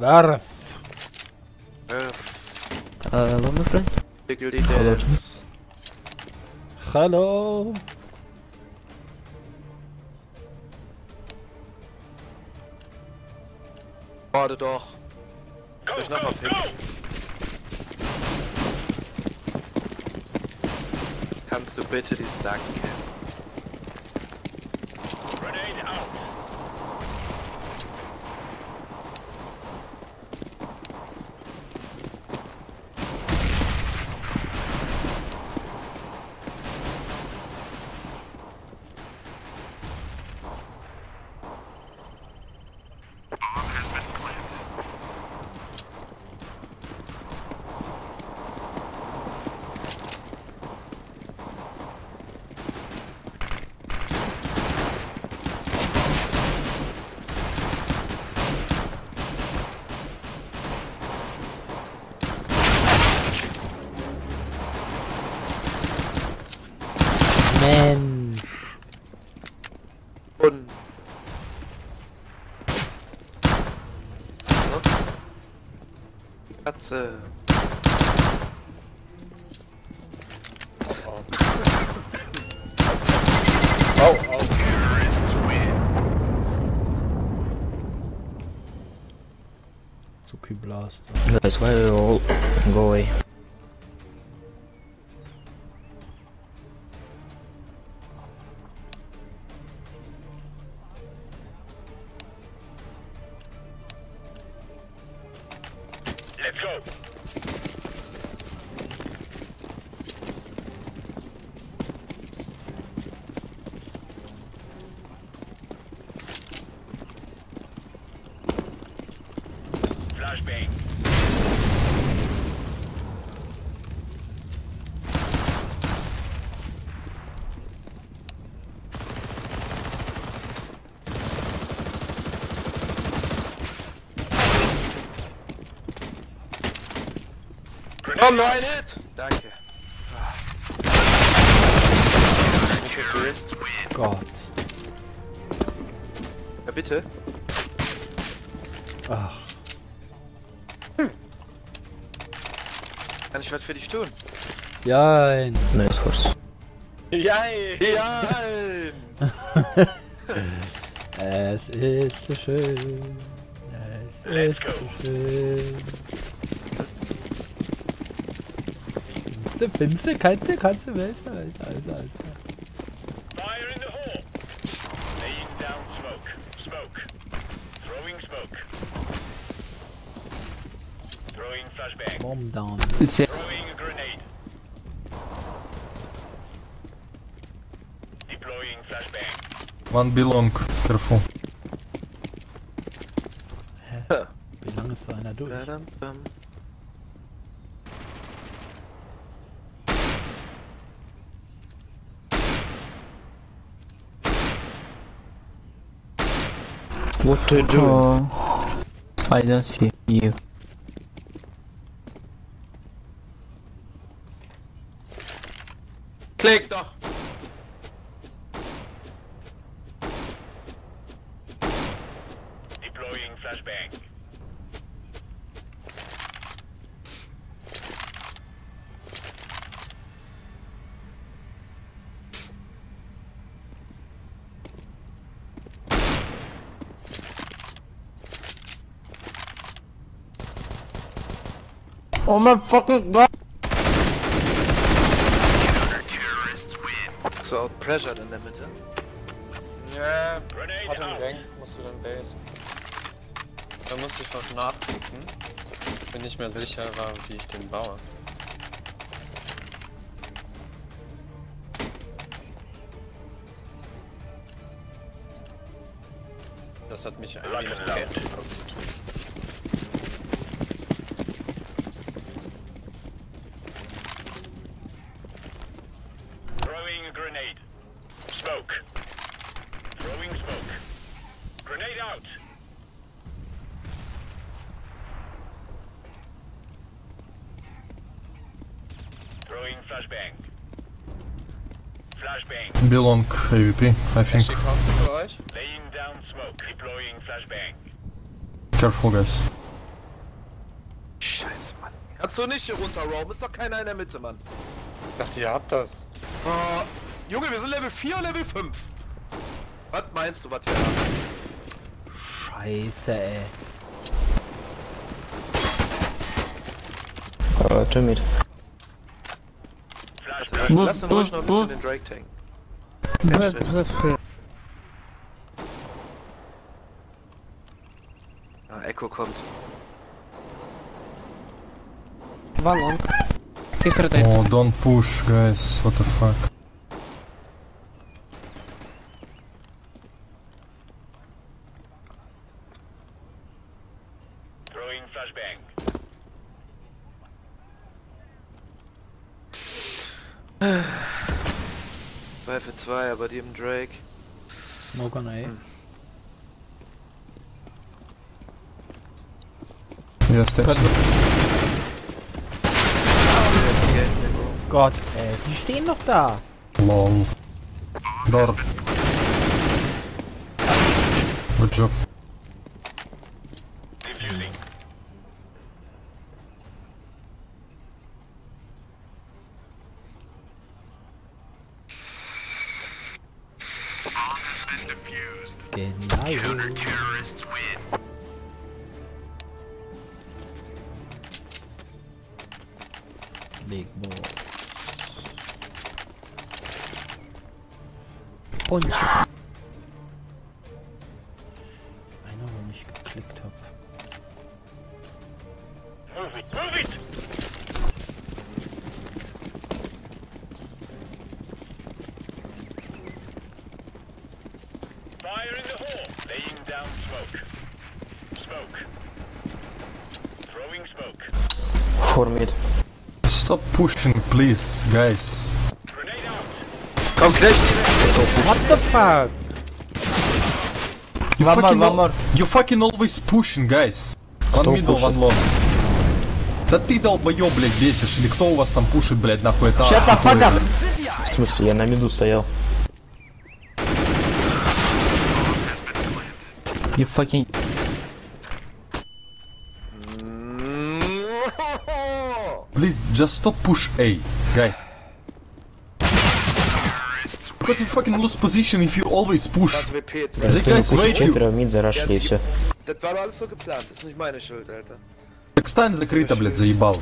Werf. Uh, hello, my friend. Diggly dance. Hallo. Warte doch. Ich noch mal picken. Kannst du bitte diesen Danken Mensch. last why Let's. Go away. Ein Hit! Danke. Gott. Ja, bitte. Ach. Kann ich was für dich tun? Jein. Nice horse. Jein! Jein! Es ist so schön. Es Let's ist go. so schön. Findste, findste, kannste, kannste, welche, Alter, Alter, Alter. Fire in the hole. Laying down smoke. Smoke. Throwing smoke. Throwing flashbang. Bomb down. Throwing a grenade. Deploying flashbang. One belong, careful. Wie lange ist so einer durch? What to do? Oh, I don't see you. My fucking god! So outpressured in der Mitte. Ja, Grenade hat im Gang, musst du dann Base. Da musste ich noch nachgucken. Bin nicht mehr sicher, war, wie ich den baue. Das hat mich ein wenig Stress gekostet. Throwing a grenade. Smoke. Throwing smoke. Grenade out. Throwing flashbang. Flashbang. Belong AVP, I think. Laying down smoke. Deploying flashbang. Careful, guys. Kannst du nicht hier runter, Rome? Ist doch keiner in der Mitte, Mann. Ich dachte, ihr habt das. Oh, Junge, wir sind Level 4 und Level 5. Was meinst du, was wir haben? Scheiße, ey. Uh, two mid. Flashbang. Wo- Lass uns wo- ruhig noch ein bisschen den Drake tanken. Kein Stress. Ah, Echo kommt. He's rotated. Oh, don't push, guys. What the fuck? 2, aber die haben Drake. Morgan A. Hm. Ja, Steps. Gott, ey, die stehen noch da. Long. Dort. Good job. Fire in the hole. Laying down smoke. Smoke. Throwing smoke. Four mid. Stop pushing, please, guys. Grenade out. Komm, Knecht! What the fuck? You One more, fucking one more. You fucking always pushing, guys. One Кто middle, пушит? one long. Да ты долбоёб, блядь, бесишь. Или кто у вас там пушит, блядь, нахуй это? Shut the fuck. В смысле, я на миду стоял. You fucking... Please, just stop push A, guys. Because you fucking lose position if you always push. Das WP. The Ты не guys wait you. мид зарашили и все. Так стань закрыто, блядь, заебал.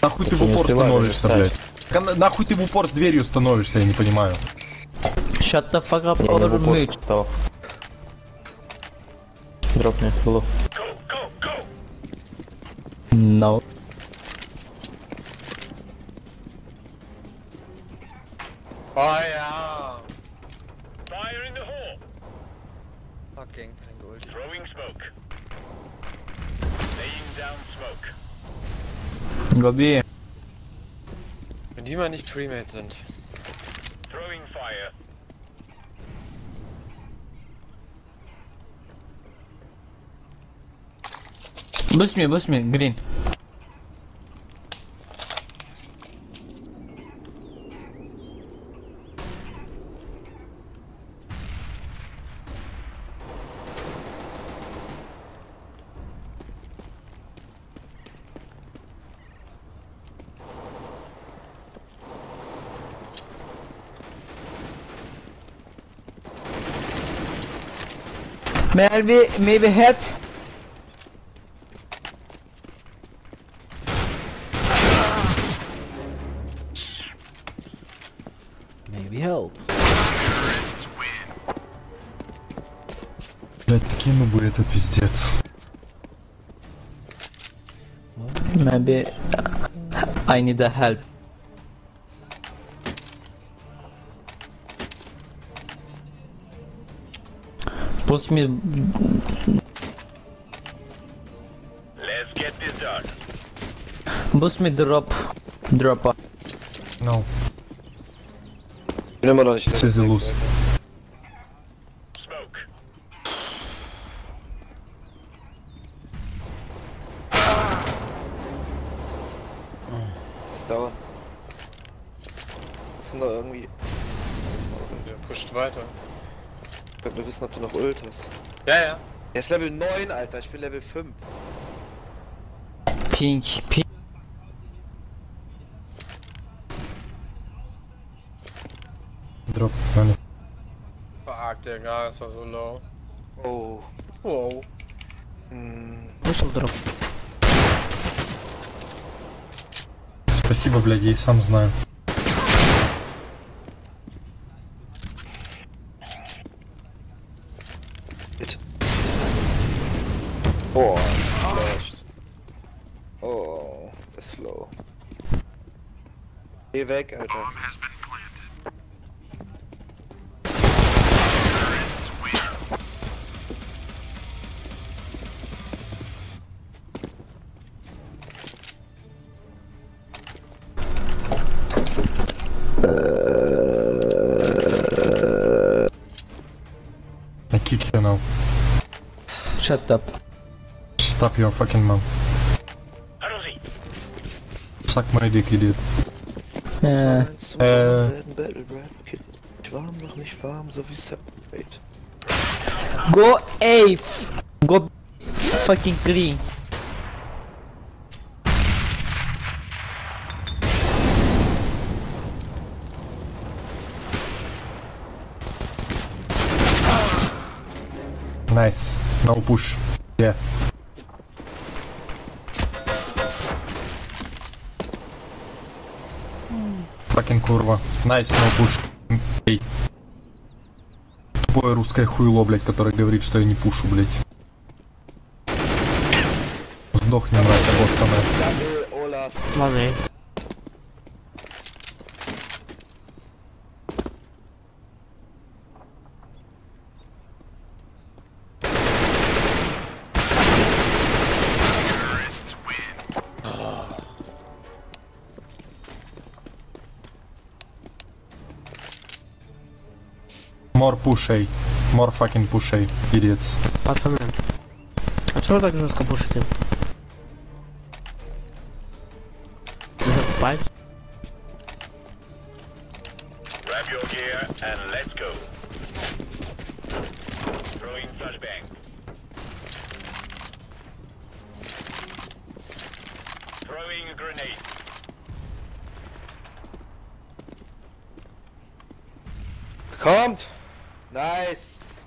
Нахуй ты в упор становишься, блядь. Нахуй ты в упор с дверью становишься, я не понимаю. Shut the fuck up Я не drop me, hello. Go, go, go! No. Fire! Fire in the hole! Fucking kein Gold. Throwing smoke. Laying down smoke. Gabi. Wenn die mal nicht Premade sind. Throwing fire. Boost me, boost me, green. Maybe, maybe help. это пиздец. Maybe uh, I need a help. Push me. Let's get this done. Boost me drop. Drop. up. No. Ich bin immer noch nicht This is a lose. Ich wollte nur wissen, ob du noch Ult hast. Ja, ja. Er ist Level 9, Alter. Ich bin Level 5. Pink, pink. Drop, gar. Fuck, der Gas war so low. Oh. Wow. Hm. Вышел дроп. Спасибо, блядь, я и сам знаю. Vig? Okay. Bomb has been planted. Terrorists win. I kick you now. Shut up. Stop your fucking mouth. Suck my dick, idiot. Äh, Äh, Battle Rap, okay, jetzt bin ich warm, noch nicht warm, so wie Separate. go A. f- Go fucking clean. nice. No push. Yeah. Fucking курва. No push. Эй. Тупое русское хуйло, блядь, которое говорит, что я не пушу, блядь. Сдохни, мразь, обоссанная. Ладно. More pushей. More fucking pushей. Idiots. Пацаны, а чего вы так жестко пушите? Закупать? Grab your gear and let's go. Throwing flashbang. Throwing a grenade. Kommt! Nice!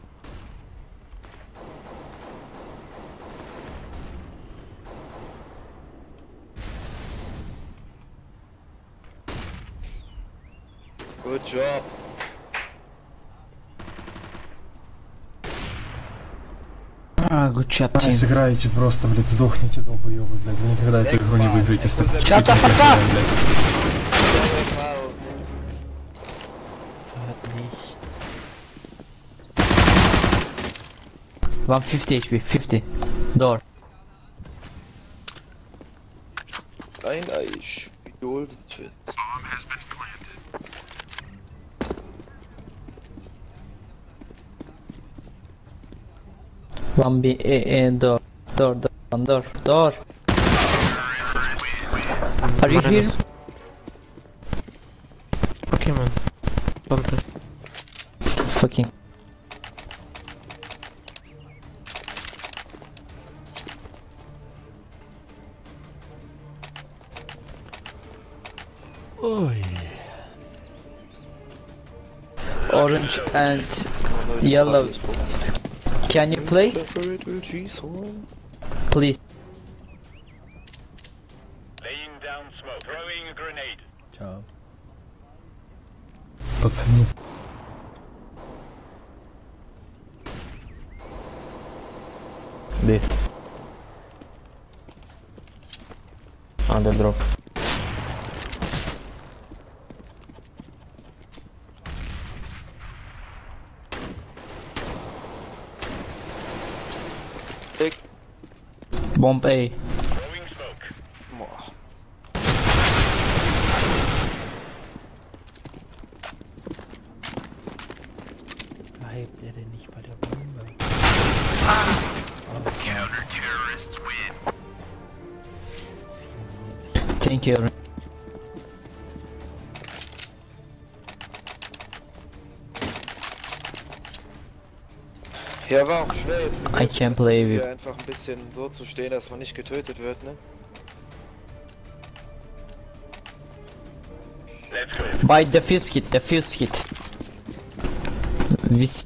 Good job. А, good job, team. сыграете просто, блядь, сдохните, долбоёбы, блядь. Вы никогда эту игру не выиграете. с такой Shut the fuck up! 150 HP, 50. Door. Nein, ich wiederhole. One B A A door door door door door. Are you here? Orange and yellow. Can you play? Favorite LG song? Please. Laying down smoke. Throwing a grenade. Ciao. Пацани. B. Under drop. 装备 Ja, war auch schwer jetzt. I can't believe Hier it. einfach ein bisschen so zu stehen, dass man nicht getötet wird, ne? Buy the fuse kit, the fuse kit. This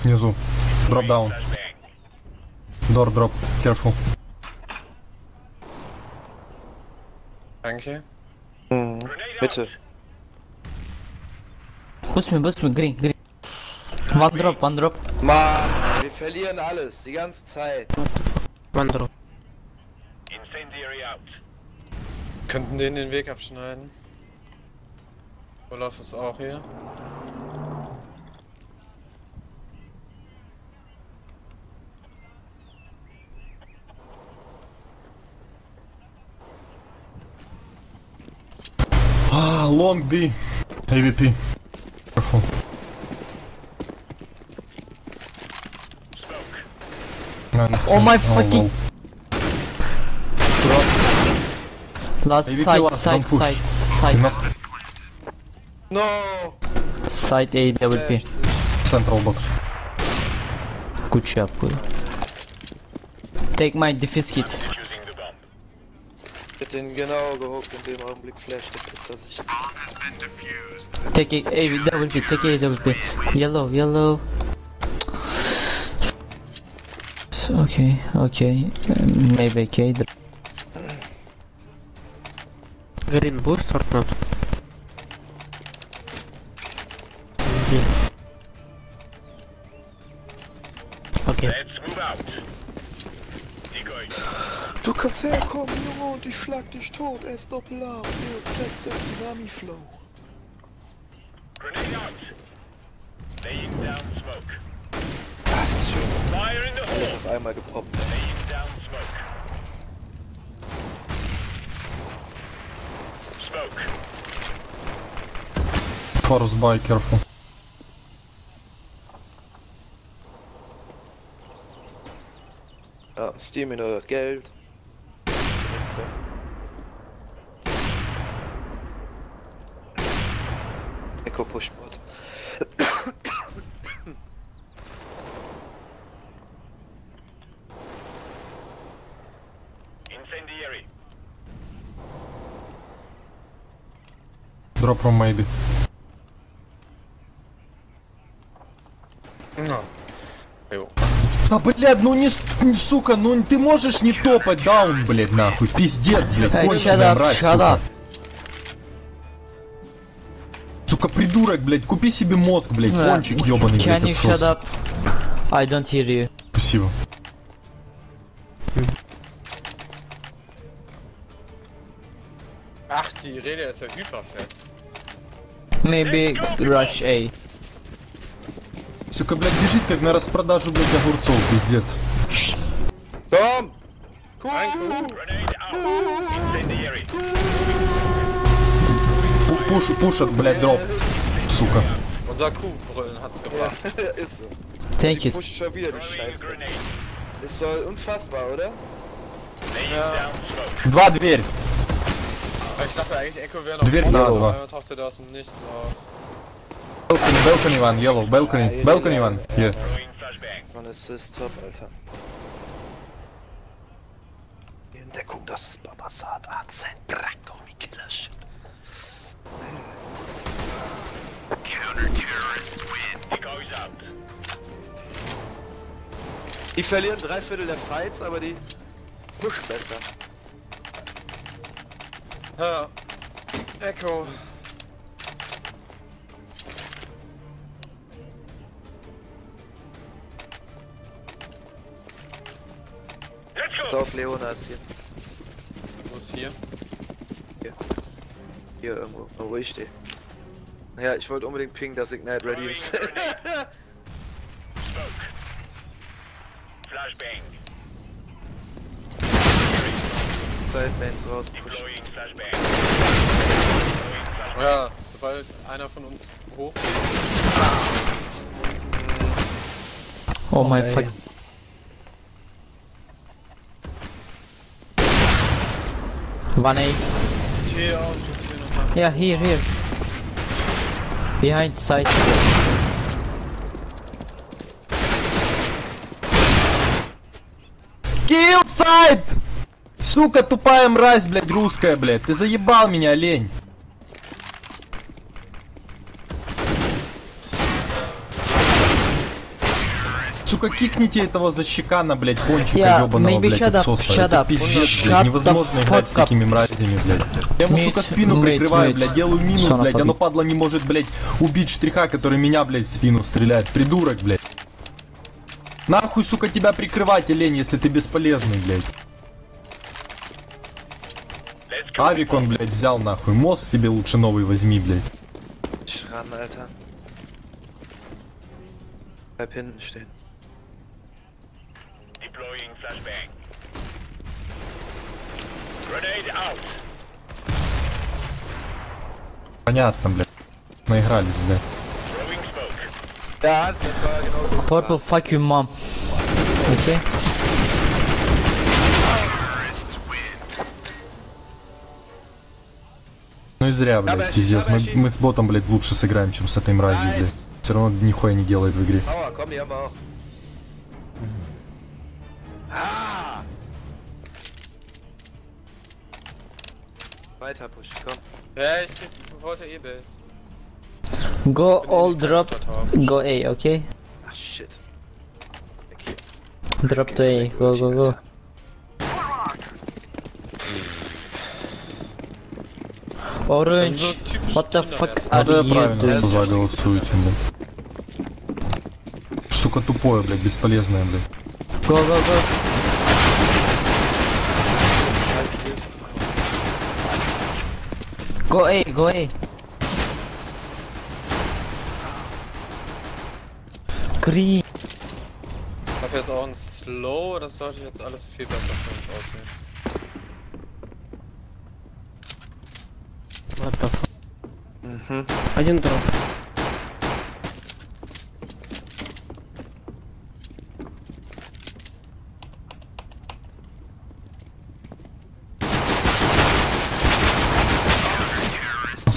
внизу. Дроп даун. Flashbang. Дор дроп. Careful. Danke. Grenade Bitte. out. Boost me, boost me, green, green. One drop, one drop. Mann, wir verlieren alles, die ganze Zeit. One drop. Incendiary out. Könnten denen den Weg abschneiden. Olaf ist auch hier. long B. AVP. Careful. Man, oh my oh, fucking... Last AVP side, last. side, side, side. No! Side A, double P. Central box. Good job, good. Take my defuse kit. Defusing the bomb. Ich hätte ihn genau gehuckt in dem Augenblick flasht, der pisst er sich. Take A, A, double P, take A, double P. Yellow, yellow. Okay, okay. Um, maybe K. Green boost or not? Okay. Let's move out. Du kannst herkommen, Junge, und ich schlag dich tot. S Doppel A. Z, Z, Tsunami Flow. Grenade out. Laying down smoke. Das ist schön. Fire in the Alles hole. auf einmal gepoppt. Laying down smoke. Smoke. Force by, careful. Ja, Steam in oder Geld. Nossa. É que eu puxo o. Incendiary. Drop from Maiden. А, блядь, ну не, сука, ну ты можешь не топать даун, блядь, нахуй. Пиздец, блядь, Hey, конченая shut up, мразь, shut сука. up. Сука, придурок, блядь, купи себе мозг, блядь, Uh, кончик ебаный, Can блядь, you shut up? I don't hear you. Спасибо. Ach, die Rede ist ja hyperfett. Maybe rush A. Сука, блядь, бежит как на распродажу, блядь, огурцов, пиздец. Пу- Пуш, пушат, блядь, дроп. Сука. Unser Kuhbrüllen hat's gebracht. ist so. Thank you. Push schon wieder die Throwing a Scheiße. grenade. Ist so unfassbar, oder? Smoke. Два дверь. Ich dachte eigentlich, Echo wäre noch Dверь offen, на два. dann tauchte der aus dem Nichts auf. Balcony, balcony one, yellow, balcony, balcony one, yeah. Throwing flashbang. So ein Assist top, Alter. Die Entdeckung, das ist Babasat. AZ, Branko, wie Killer Shit. Decoys out. Die verlieren drei Viertel der Fights, aber die pushen besser. Ja. Echo. Pass auf, Leona ist hier. Wo ist hier? Hier. Hier irgendwo, da wo ich stehe. Naja, ich wollte unbedingt pingen, dass Ignite ready ist. Flashbang. Sidebands raus, Oh Ja, sobald einer von uns hoch. Oh, oh mein fucking 1A. Yeah, here, here. Behind side. Kill side! Сука, тупая мразь, блядь, русская, блядь. Ты заебал меня, лень. Сука, кикните этого защекана, блядь, кончика Yeah, ёбаного, maybe блядь, shut up, shut Это пиздец, блядь, невозможно играть с такими мразями, блядь. Я ему, сука, спину прикрываю, блядь, делаю минус, блядь, оно, bitch. падла, не может, блядь, убить штриха, который меня, блядь, в спину стреляет. Придурок, блядь. Нахуй, сука, тебя прикрывать, олень, если ты бесполезный, блядь. Авик он, блядь, взял нахуй. Мост себе лучше новый возьми, блядь. Schramm, Alter. Bleib hinten stehen. Flashbang. Grenade out. Понятно, блядь. Наигрались, блядь. Genauso. Purple, fuck you, mom. Okay. Ну и зря, блядь, пиздец. Мы, мы с ботом, блядь, лучше сыграем, чем с этой мразью, блядь. Все равно нихуя не делает в игре. Ah! Weiter push, komm. Ja, ich wollte eh Base. Go eh all drop. Go A, okay? Ach shit. Okay. Drop to A. Go, go, go. Orange. What the fuck are you doing? за голосуете, блядь. Сука тупое, блядь, бесполезное, блядь. Go, go, go. Go A, go A. Green. Ich hab jetzt auch einen Slow, das sollte jetzt alles viel besser für uns aussehen. What the fuck. Mhm. Один дроп.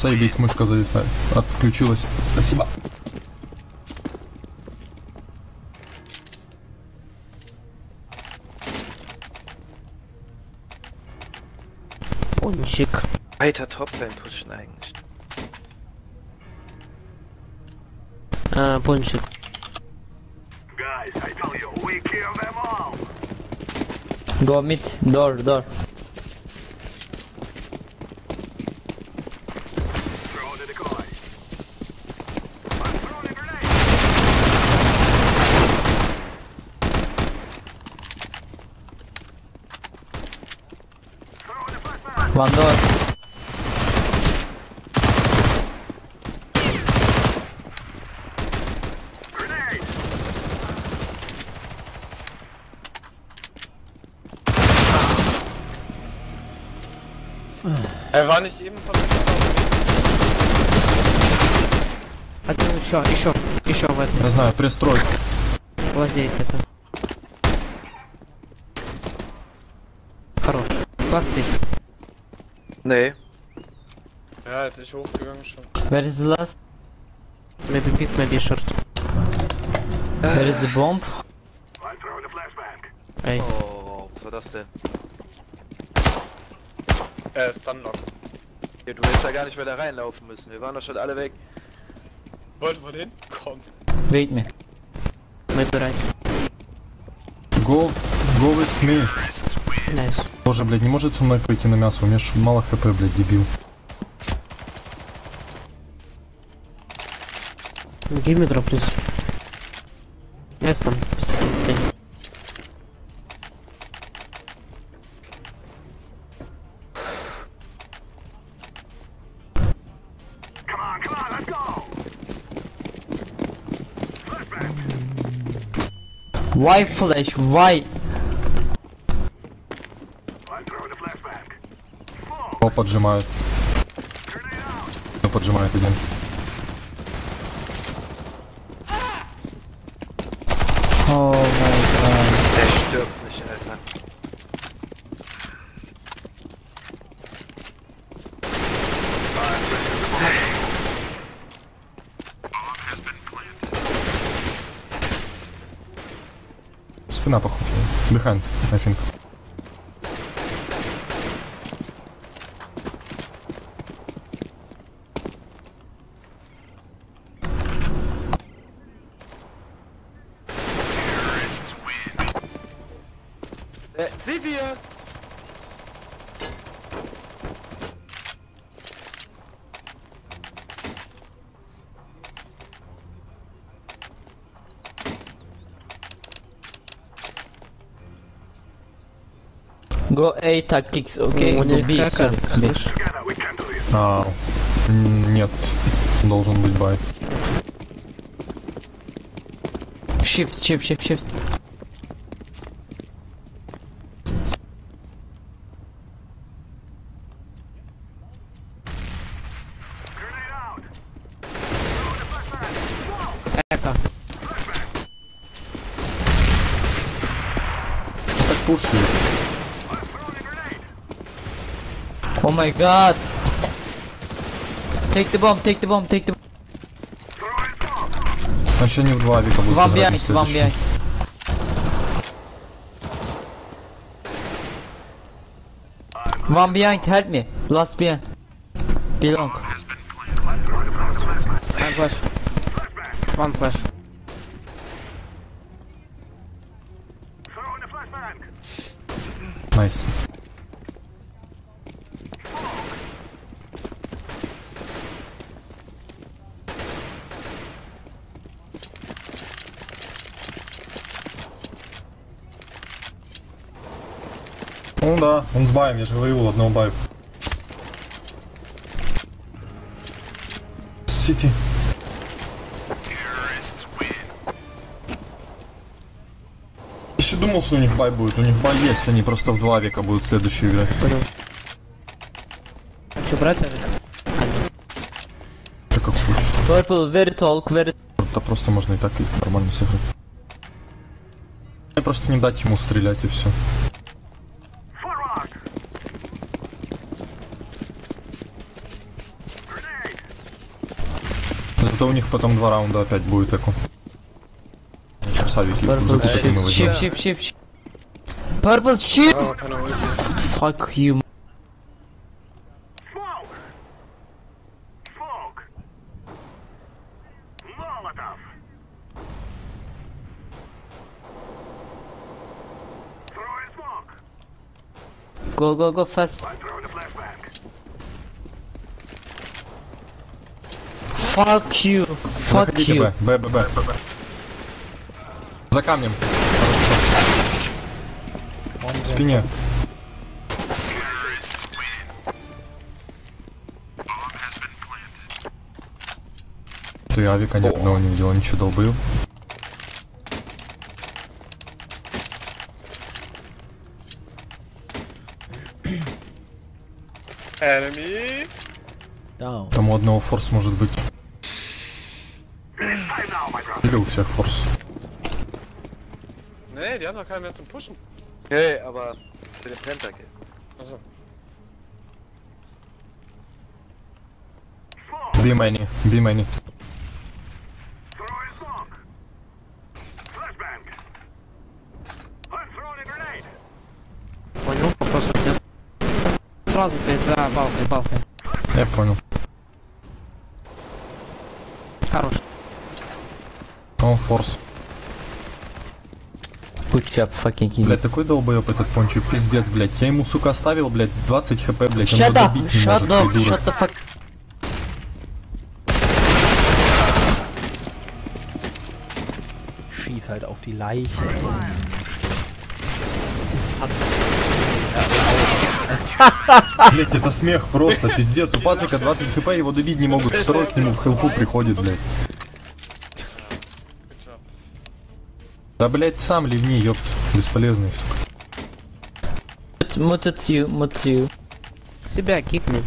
Заебись, мышка зависает. Отключилась. Спасибо. Пончик. Weiter Toplane pushen eigentlich. А, пончик. Go mid. Door, door. One door. Er war nicht eben von Один еще, еще, еще в этом. Я знаю, пристрой. Лазейка это. Хорош. Класс пик. Nee. Ich hochgegangen schon. Where is the last? Maybe pik, maybe short. Where is the bomb? Эй. Oh, was war das denn? Er dann noch. Ja, du hättest ja gar nicht da reinlaufen müssen. Wir waren doch schon alle weg. Wollte von hinten kommen. Wait me. Maybe right. Go, go with me. Nice. Боже, блядь, не может со мной пойти на мясо. У меня ж мало хп, блядь, дебил. Drop, please. Yes, там. Why flash? Why? Поджимают. Поджимает один. I think. A tactics, okay? У Go них хакер, слышь? А, нет. Должен быть бай. Shift, shift, shift, shift. my god! Take the bomb, take the bomb, take the bomb. Значит, они в два века будут One играть на behind, one следующем. behind. One behind, help me. Last behind. Belong. One flash. One flash. Он с баем, я же говорил, одного баю. Сити. Еще думал, что у них бай будет. У них бай есть, они просто в два века будут следующую играть. Понял. Что, брать надо? Так как хочешь. Purple, very talk, very... Да просто можно и так и нормально сыграть. Мне просто не дать ему стрелять и все. Зато у них потом два раунда опять будет эко. Purple, shift, shift, shift, shift. Shift! Ulti. Fuck you. Go, go, go fast. Fuck you, fuck Заходите you. Б, Б, Б, Б, Б. За камнем. В спине. Ты авика ни одного не видел, ничего долбил. Enemy! Down. Там у одного форс может быть. Или у всех форс. Nee, die haben noch keinen mehr zum Pushen. Hey, aber für den Pentakill. Achso. Би мани, би мани. Понял, вопросов нет. Сразу стоит за балкой, балкой. Я понял. Хорош. Он форс. Job, fucking. Блять, такой долбоеб этот пончик, пиздец, блять. Я ему, сука, оставил, блять, 20 хп, блять. Shut его up, добить не shut up, the fuck. Schieß halt auf die Leiche. Блять, это смех просто, пиздец. У Патрика 20 хп, его добить не могут. Второй к нему в хелпу приходит, блять. Good job. Да, блять, сам ливни, ёпт. Бесполезный, сука. Muted you. Себя кикни.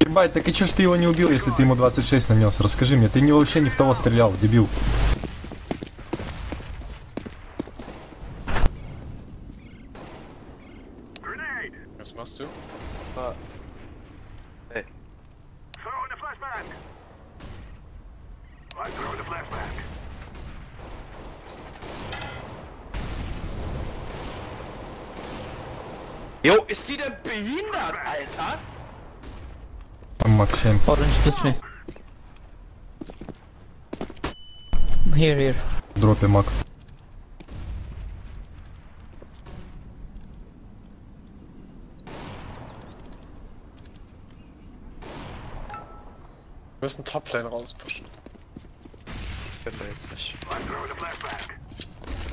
Ербай, так и чё ж ты его не убил, если ты ему 26 нанес? Расскажи мне, ты не, вообще не в того стрелял, дебил. war. Hey. Jo, ist sie denn behindert, Alter? Maxim. Orange, this way. Here, here. Drop him, Max. Müssen Toplane rauspushen. Können wir jetzt nicht.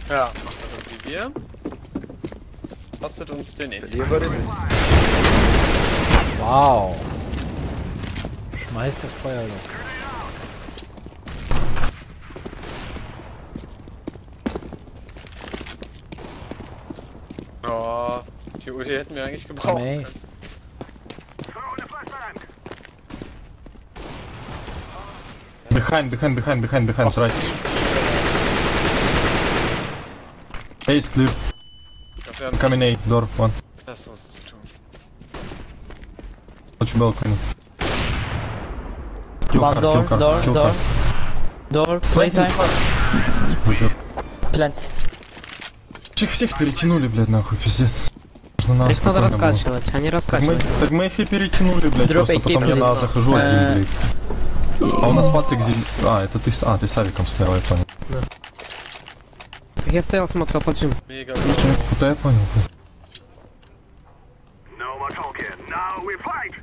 Ja, macht aber sie wir. Kostet uns den eh. Verlieren wir den. Wow. Schmeißt das Feuerloch. Oh, die Ulti hätten wir eigentlich gebraucht. Ey. Behind, behind, behind, behind, behind, right. A is clear. Coming A, door, one. Besseres zu tun. Watch balcony. Kill One car, door, kill car, door, kill door. car. Door, playtime. Plant. Всех всех перетянули, блядь, нахуй, пиздец. Нужно Их надо спокойно было. раскачивать, они Так мы, раскачивают. так мы их и перетянули, блядь, Drop просто потом я на захожу Э, один, блядь. А у нас пацик зель... А, это ты... А, ты с авиком стоял, я понял. Так я стоял, смотрел под джим. Куда я понял, блядь. No more talking. Now we fight.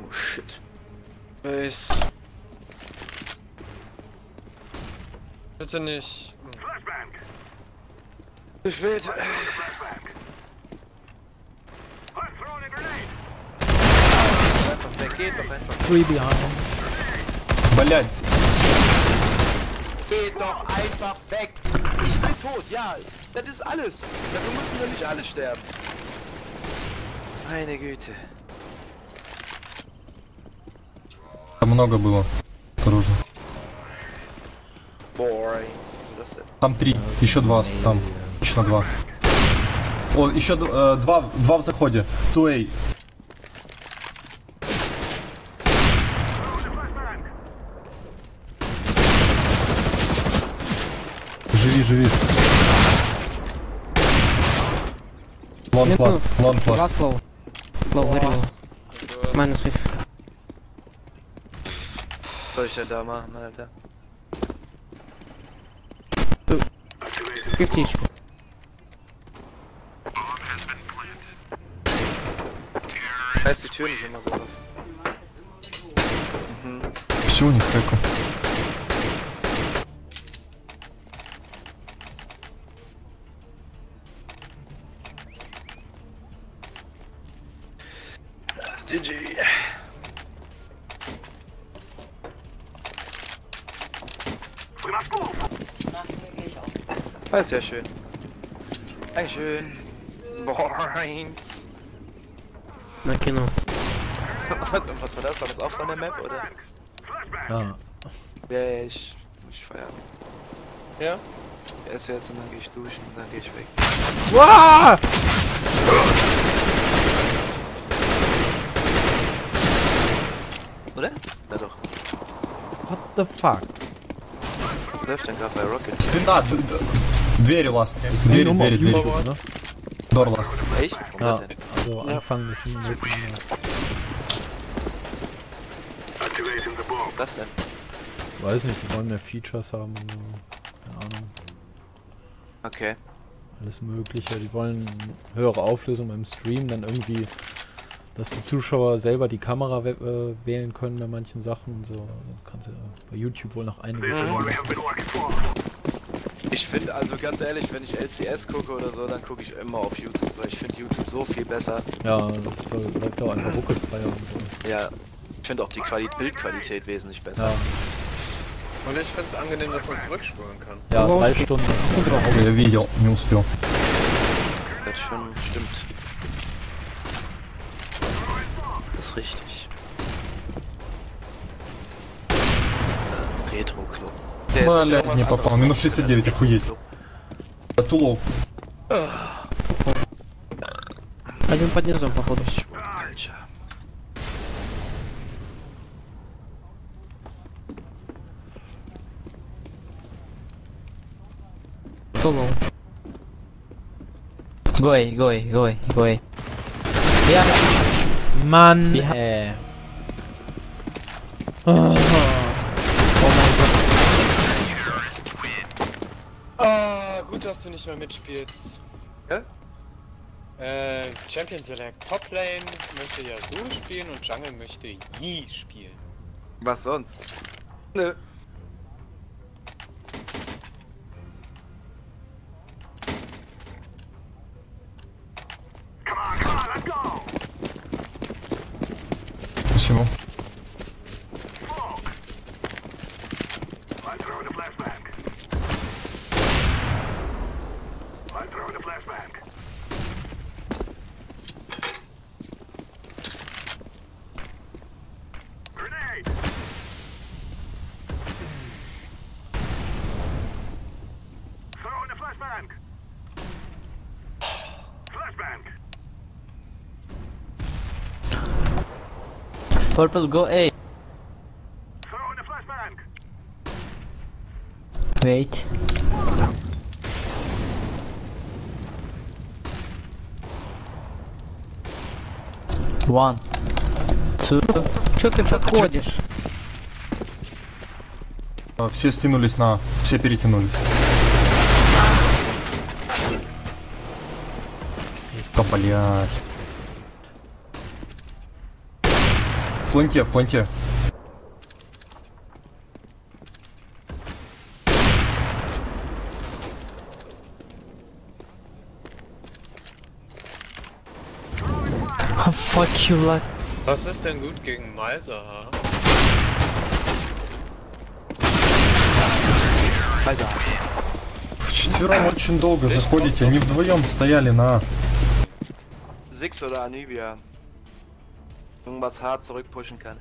Oh shit. Base. Bitte nicht. Hm. Flashbang. Ich will. Flashbang. I'm throwing a grenade. Einfach weg, geht doch einfach. Three behind. Блядь, Geht doch einfach weg. Ich bin tot, ja. Das ist alles. Dafür müssen wir nicht alle sterben. Meine Güte. там много было. Осторожно. Boring. Там три, еще два, там. Точно два. О, еще э, два, два в заходе. Туэй. Живи, живи. Лон пласт, лон пласт. Low. Also, Minus 5. Was soll ich denn da machen, Alter? 50 HP. Reiß die Tür nicht immer so auf. Все, не хэку. GG. Das ist ja schön. Dankeschön. Boings. Na genau. Und was war das? War das auch von der Map, oder? Ja. Ja, ich, ich feiern. Ja? Ich esse jetzt und dann gehe ich duschen und dann gehe ich weg. Wow! Oder? Na doch. What the fuck? Läuft denn gerade bei Rocket? Ich bin da. двери ласт. Двери, Nummer двери, auf двери. YouTube, ne? Дор ласт. Echt? Warum Ja, das denn? also Anfang des nächsten Monats. Activating the bomb. Was denn? Weiß nicht, die wollen mehr Features haben und so. Keine Ahnung. Okay. Alles mögliche. Die wollen höhere Auflösung beim Stream, dann irgendwie, dass die Zuschauer selber die Kamera we- äh, wählen können bei manchen Sachen und so. Also kannst du bei YouTube wohl noch einiges This Ich finde, also ganz ehrlich, wenn ich LCS gucke oder so, dann gucke ich immer auf YouTube, weil ich finde YouTube so viel besser. Ja, das bleibt auch einfach ruckelfreier und so. Ja, ich finde auch die Quali Bildqualität wesentlich besser. Ja. Und ich finde es angenehm, dass man zurückspulen kann. Ja, drei ja, Stunden. Okay, Video, News für. Das schon stimmt. Das ist richtig. Retro-Club. Блядь, не попал. Минус 69, охуеть. Тулов. Один под низом, походу. Alter. Кто лоу? Go away, go away, go Gut, dass du nicht mehr mitspielst. Ja? Äh, Champion Select Top Lane möchte Yasuo spielen und Jungle möchte Yi spielen. Was sonst? Nö. Ne. Purple, go A. Wait. One, two, Чё ты подходишь? А, Все стянулись на... Все перетянулись. Да блядь. В фланке, в фланке. oh, fuck you, like. Was ist denn gut gegen Malzahar? Вчетвером очень долго заходите, они вдвоем стояли на... Six oder Anivia. Irgendwas hart zurückpushen kann.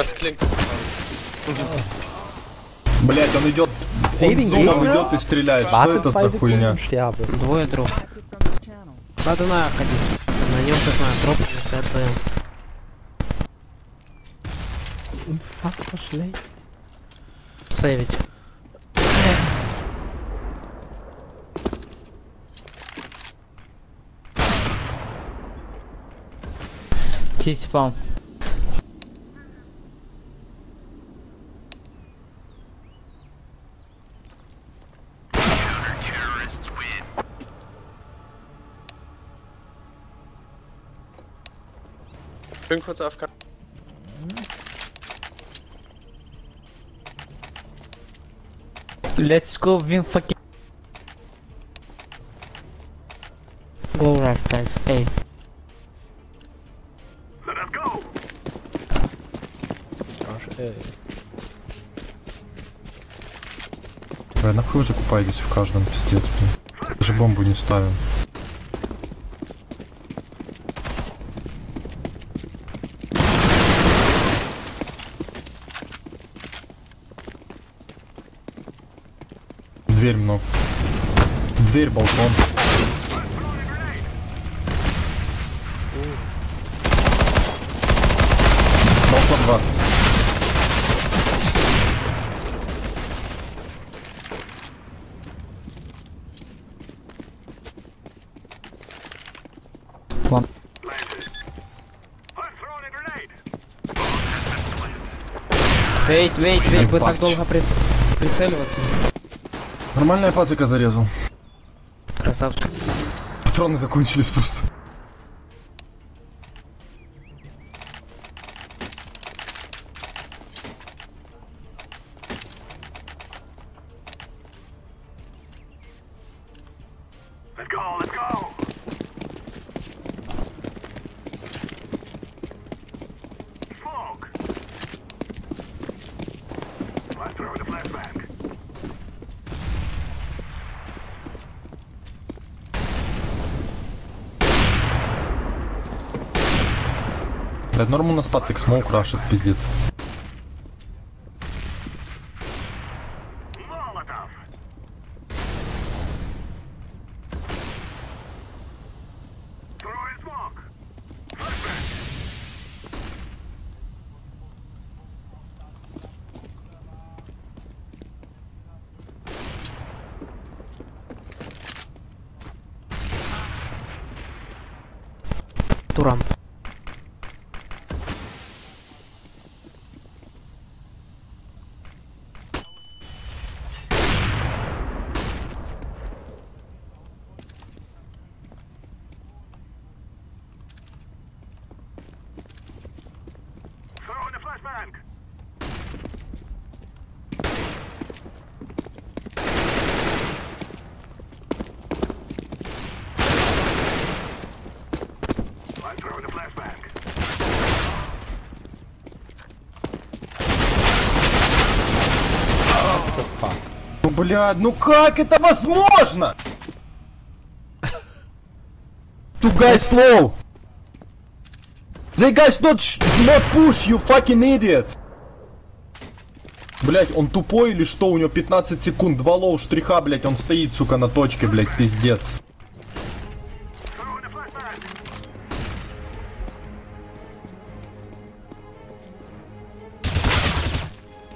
Das klingt. Блять, он идет... Он идет и стреляет. Что это за хуйня? Двое дроп. Надо на А ходить. На нем сейчас на дроп, стоят вдвоем. Unfassbar schlecht. Сейвить. Ich bin kurz AFK. Let's go win fucking. Go right, guys. Эй. Arsch, ey. Вы нахуй закупаетесь в каждом пиздец, блин. Даже бомбу не ставим. Дверь много. Дверь, балкон. Балкон 2. One. Wait, wait, wait. Вы так долго при- прицеливаться. Нормальная пацика зарезал. Красавчик. Патроны закончились просто. Let's go, let's go. Smoke. Let's throw the flashbang. Блядь, норм у нас пацик смоук рашит, пиздец. Molotov. Throwing smoke. Flashbang. Турам. Throwing the flashbang. I'm throwing the flashbang. Ну, блядь, ну как это возможно? Two guys slow. They guys not, not push, you fucking idiot. Блять, он тупой или что? У него 15 секунд, два low штриха, блять, он стоит, сука, на точке, блять, пиздец.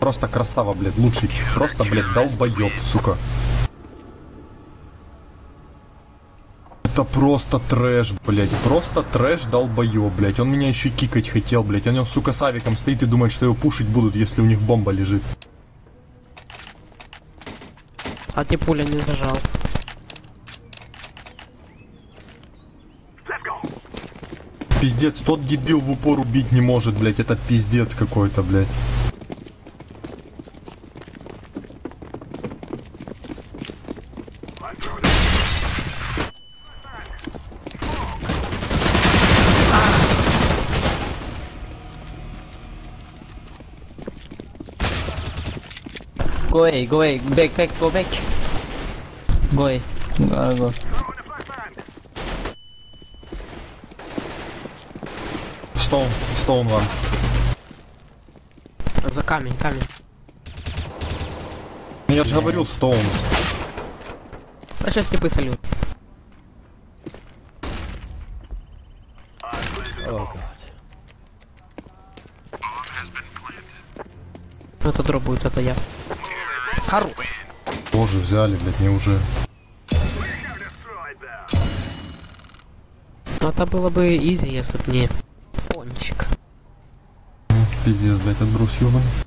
Просто красава, блядь, лучший. Просто, блядь, долбоёб, сука. Это просто трэш, блядь. Просто трэш долбоёб, блядь. Он меня еще кикать хотел, блядь. Он, сука, с авиком стоит и думает, что его пушить будут, если у них бомба лежит. А ты пуля не зажал. Пиздец, тот дебил в упор убить не может, блядь. Это пиздец какой-то, блядь. Go away, go away, back, back, go back. Go away. Gotta go. Стоун, Стоун вам. За камень, камень. Я же говорил, Стоун. А сейчас типы салют. Ну, Это дроп будет, это ясно. Хару. Тоже взяли, блядь? Destroyed them. Ну это было бы изи, если бы не пончик. Пиздец, блядь, отброс ёбаный.